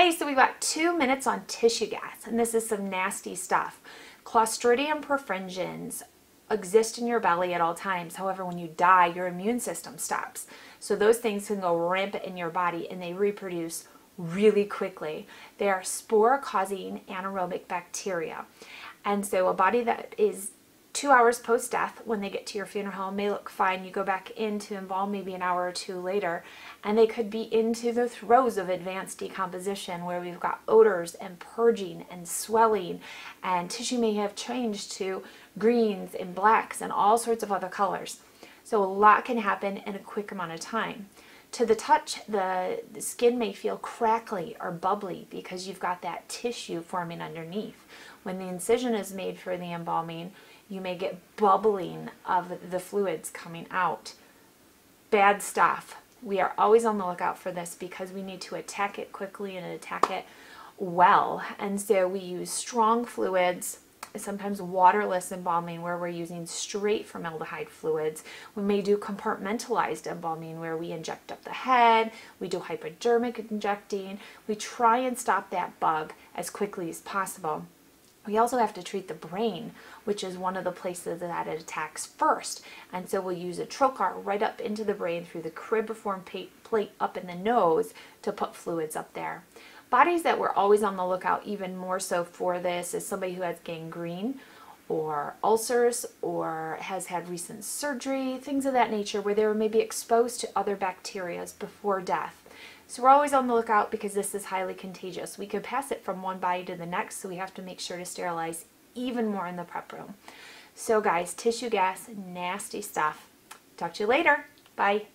Hey, so we've got two minutes on tissue gas, and this is some nasty stuff. Clostridium perfringens exist in your belly at all times. However, when you die, your immune system stops. So those things can go rampant in your body and they reproduce really quickly. They are spore causing anaerobic bacteria. And so a body that is two hours post death, when they get to your funeral home, may look fine. You go back in to embalm maybe an hour or two later, and they could be into the throes of advanced decomposition where we've got odors and purging and swelling, and tissue may have changed to greens and blacks and all sorts of other colors. So a lot can happen in a quick amount of time. To the touch, the, the skin may feel crackly or bubbly because you've got that tissue forming underneath. When the incision is made for the embalming, you may get bubbling of the fluids coming out. Bad stuff. We are always on the lookout for this because we need to attack it quickly and attack it well. And so we use strong fluids, sometimes waterless embalming where we're using straight formaldehyde fluids. We may do compartmentalized embalming where we inject up the head, we do hypodermic injecting. We try and stop that bug as quickly as possible. We also have to treat the brain, which is one of the places that it attacks first. And so we'll use a trocar right up into the brain through the cribriform plate up in the nose to put fluids up there. Bodies that we're always on the lookout even more so for this is somebody who has gangrene or ulcers or has had recent surgery, things of that nature where they were maybe exposed to other bacteria before death. So we're always on the lookout because this is highly contagious. We could pass it from one body to the next, so we have to make sure to sterilize even more in the prep room. So guys, tissue gas, nasty stuff. Talk to you later. Bye.